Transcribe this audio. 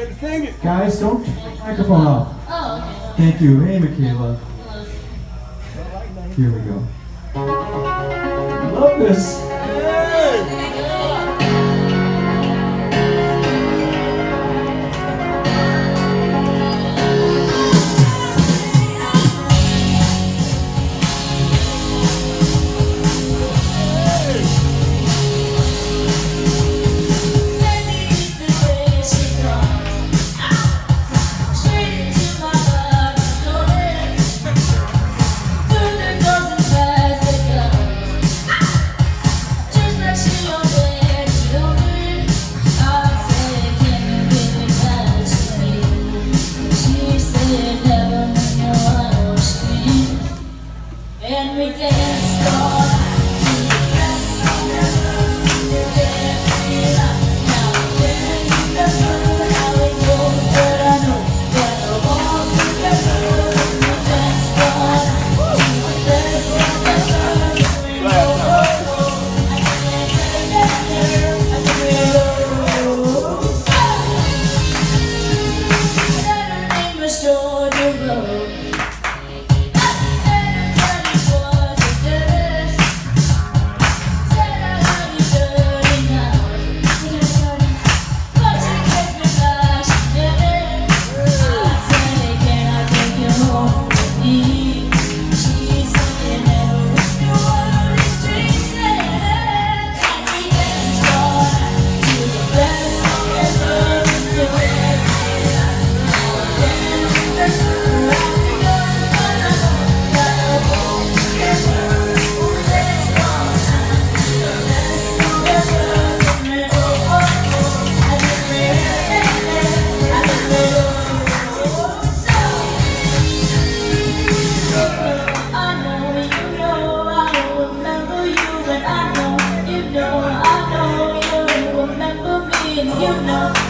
Guys, don't turn the microphone off. Oh, okay. Thank you. Hey, Mikayla. Here we go. I love this. and we danced all you know.